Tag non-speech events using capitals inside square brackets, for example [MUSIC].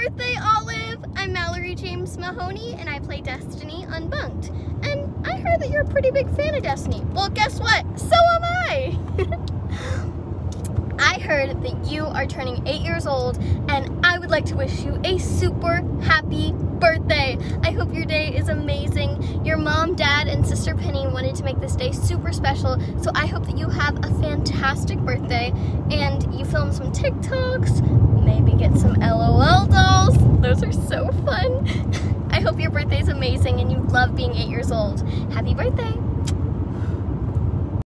birthday, Olive! I'm Mallory James Mahoney, and I play Destiny on Bunk'd. And I heard that you're a pretty big fan of Destiny. Well, guess what? So am I! [LAUGHS] I heard that you are turning eight years old, and I would like to wish you a super happy birthday. I hope your day is amazing. Your mom, dad, and sister Penny wanted to make this day super special, so I hope that you have a fantastic birthday and you film some TikToks, maybe get some LOL dolls. Those are so fun. I hope your birthday is amazing and you love being eight years old. Happy birthday!